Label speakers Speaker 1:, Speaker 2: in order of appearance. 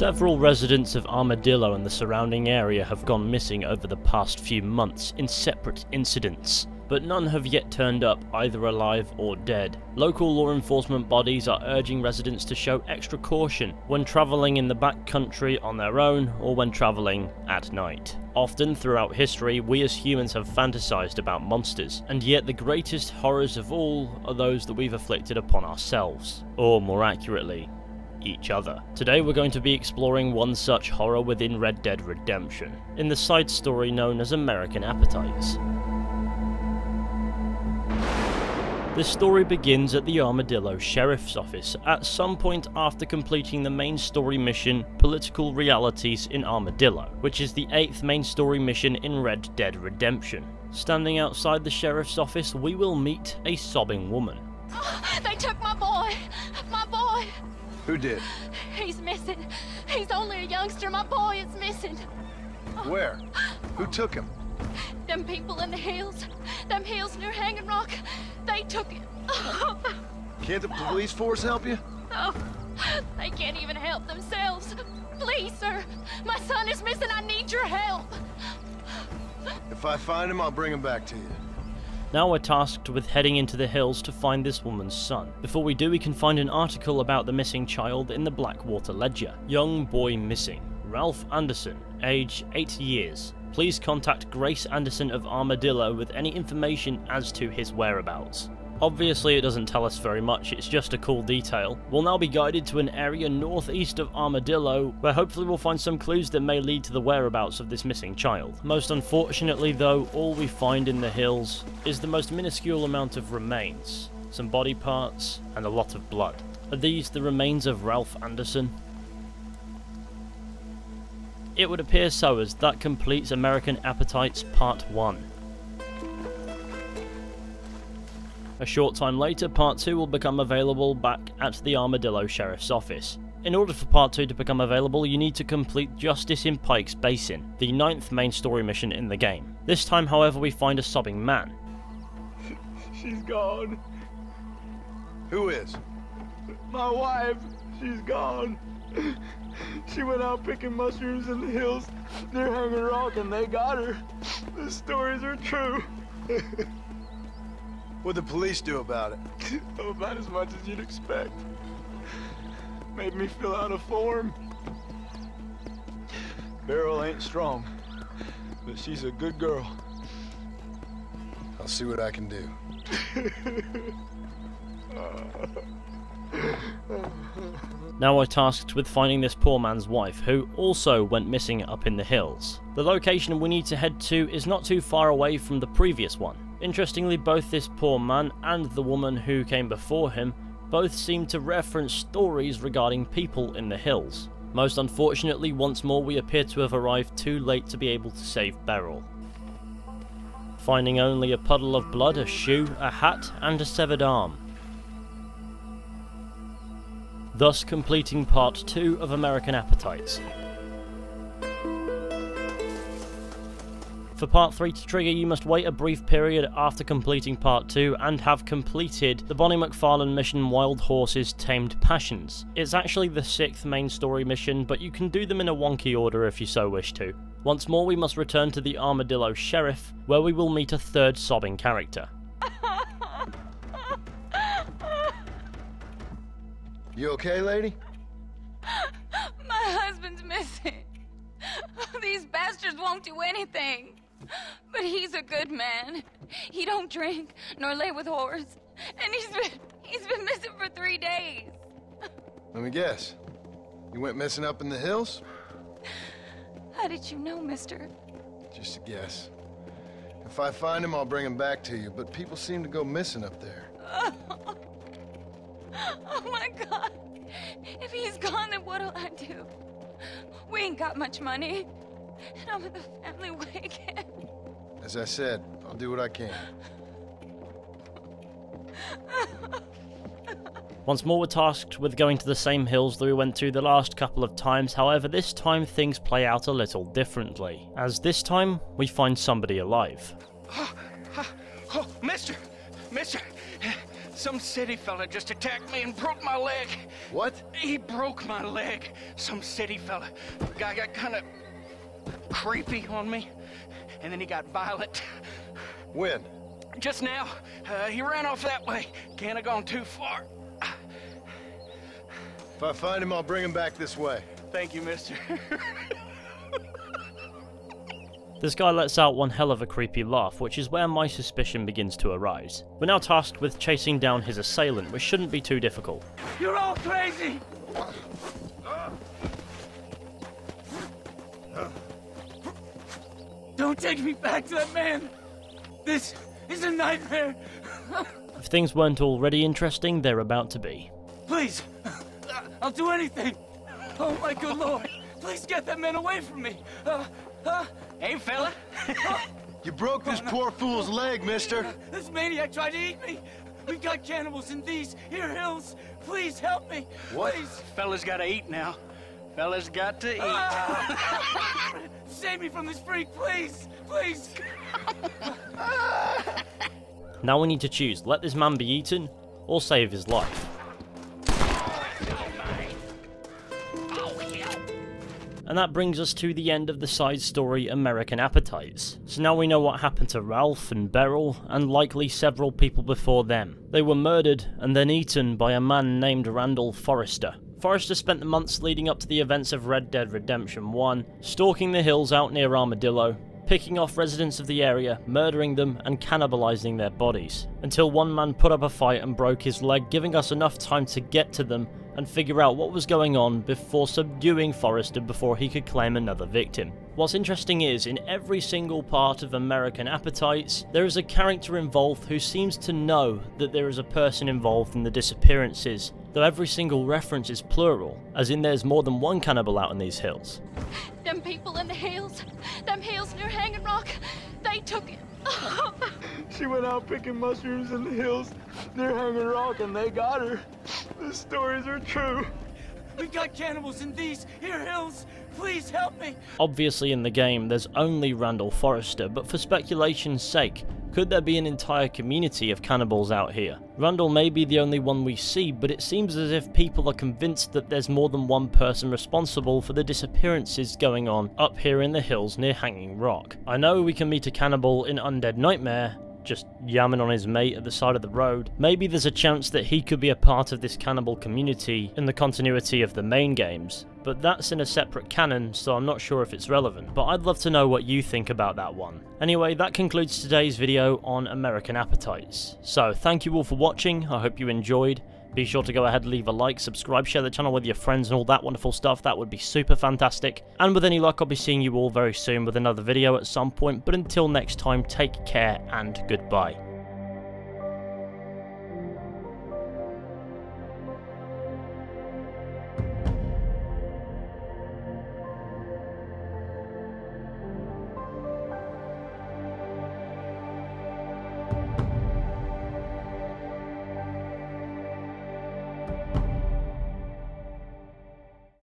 Speaker 1: Several residents of Armadillo and the surrounding area have gone missing over the past few months in separate incidents, but none have yet turned up either alive or dead. Local law enforcement bodies are urging residents to show extra caution when travelling in the backcountry on their own or when travelling at night. Often throughout history, we as humans have fantasized about monsters, and yet the greatest horrors of all are those that we've afflicted upon ourselves, or more accurately, each other. Today we're going to be exploring one such horror within Red Dead Redemption, in the side story known as American Appetites. The story begins at the Armadillo Sheriff's Office at some point after completing the main story mission Political Realities in Armadillo, which is the eighth main story mission in Red Dead Redemption. Standing outside the Sheriff's office, we will meet a sobbing woman.
Speaker 2: Ah, they took my boy! My boy!
Speaker 3: Who did?
Speaker 2: He's missing. He's only a youngster. My boy is missing.
Speaker 3: Where? Who took him?
Speaker 2: Them people in the hills. Them hills near Hanging Rock. They took him.
Speaker 3: Can't the police force help you?
Speaker 2: Oh, they can't even help themselves. Please, sir. My son is missing. I need your help.
Speaker 3: If I find him, I'll bring him back to you.
Speaker 1: Now we're tasked with heading into the hills to find this woman's son. Before we do, we can find an article about the missing child in the Blackwater Ledger. Young boy missing. Ralph Anderson, age 8 years. Please contact Grace Anderson of Armadillo with any information as to his whereabouts. Obviously it doesn't tell us very much, it's just a cool detail. We'll now be guided to an area northeast of Armadillo, where hopefully we'll find some clues that may lead to the whereabouts of this missing child. Most unfortunately though, all we find in the hills is the most minuscule amount of remains, some body parts, and a lot of blood. Are these the remains of Ralph Anderson? It would appear so as that completes American Appetites Part 1. A short time later, Part 2 will become available back at the Armadillo Sheriff's Office. In order for Part 2 to become available, you need to complete Justice in Pike's Basin, the ninth main story mission in the game. This time, however, we find a sobbing man.
Speaker 4: She's gone.
Speaker 3: Who is?
Speaker 4: My wife, she's gone. She went out picking mushrooms in the hills near Hanging Rock and they got her. The stories are true.
Speaker 3: What'd the police do about it?
Speaker 4: Oh, about as much as you'd expect. Made me fill out a form. Beryl ain't strong, but she's a good girl.
Speaker 3: I'll see what I can do.
Speaker 1: Now we're tasked with finding this poor man's wife, who also went missing up in the hills. The location we need to head to is not too far away from the previous one. Interestingly, both this poor man and the woman who came before him both seem to reference stories regarding people in the hills. Most unfortunately, once more we appear to have arrived too late to be able to save Beryl. Finding only a puddle of blood, a shoe, a hat, and a severed arm. Thus completing part 2 of American Appetites. For part 3 to trigger, you must wait a brief period after completing part 2 and have completed the Bonnie MacFarlane mission Wild Horses Tamed Passions. It's actually the sixth main story mission, but you can do them in a wonky order if you so wish to. Once more, we must return to the Armadillo Sheriff, where we will meet a third sobbing character.
Speaker 3: You okay, lady?
Speaker 2: My husband's missing. These bastards won't do anything. But he's a good man. He don't drink nor lay with whores. And he's been he's been missing for three days.
Speaker 3: Let me guess. You went missing up in the hills?
Speaker 2: How did you know, mister?
Speaker 3: Just a guess. If I find him, I'll bring him back to you, but people seem to go missing up there.
Speaker 2: Oh my god. If he's gone, then what'll I do? We ain't got much money. And I'm in the family way again.
Speaker 3: As I said, I'll do what I can.
Speaker 1: Once more, we're tasked with going to the same hills that we went to the last couple of times, however, this time things play out a little differently, as this time we find somebody alive.
Speaker 5: Oh, oh mister! Mister! Some city fella just attacked me and broke my leg.
Speaker 3: What?
Speaker 5: He broke my leg. Some city fella. Guy got kind of creepy on me, and then he got violent.
Speaker 3: When?
Speaker 5: Just now, uh, he ran off that way. Can't have gone too far.
Speaker 3: If I find him, I'll bring him back this way.
Speaker 5: Thank you, mister.
Speaker 1: This guy lets out one hell of a creepy laugh, which is where my suspicion begins to arise. We're now tasked with chasing down his assailant, which shouldn't be too difficult.
Speaker 4: You're all crazy! Take me back to that man! This is a nightmare!
Speaker 1: If things weren't already interesting, they're about to be.
Speaker 4: Please! I'll do anything! Oh my good lord! Please get that man away from me! Uh, uh,
Speaker 5: hey, fella.
Speaker 3: You broke this poor fool's leg, mister.
Speaker 4: this maniac tried to eat me! We've got cannibals in these here hills! Please help me!
Speaker 3: What?
Speaker 4: Please!
Speaker 5: Fella's gotta eat now. Fella's got to eat.
Speaker 4: Save me from this freak, please! Please!
Speaker 1: Now we need to choose let this man be eaten or save his life. And that brings us to the end of the side story American Appetites. So now we know what happened to Ralph and Beryl, and likely several people before them. They were murdered and then eaten by a man named Randall Forrester. Forrester spent the months leading up to the events of Red Dead Redemption 1, stalking the hills out near Armadillo, picking off residents of the area, murdering them, and cannibalizing their bodies. Until one man put up a fight and broke his leg, giving us enough time to get to them and figure out what was going on before subduing Forrester before he could claim another victim. What's interesting is, in every single part of American Appetites, there is a character involved who seems to know that there is a person involved in the disappearances, though every single reference is plural, as in there's more than one cannibal out in these hills.
Speaker 2: Them people in the hills, them hills near Hanging Rock, they took it.
Speaker 4: She went out picking mushrooms in the hills near Hanging Rock and they got her. The stories are true. We've got cannibals in these here hills. Please help me.
Speaker 1: Obviously, in the game, there's only Randall Forrester, but for speculation's sake, could there be an entire community of cannibals out here? Randall may be the only one we see, but it seems as if people are convinced that there's more than one person responsible for the disappearances going on up here in the hills near Hanging Rock. I know we can meet a cannibal in Undead Nightmare, just yamming on his mate at the side of the road. Maybe there's a chance that he could be a part of this cannibal community in the continuity of the main games, but that's in a separate canon, so I'm not sure if it's relevant. But I'd love to know what you think about that one. Anyway, that concludes today's video on American Appetites. So, thank you all for watching, I hope you enjoyed. Be sure to go ahead, leave a like, subscribe, share the channel with your friends and all that wonderful stuff, that would be super fantastic. And with any luck, I'll be seeing you all very soon with another video at some point, but until next time, take care and goodbye.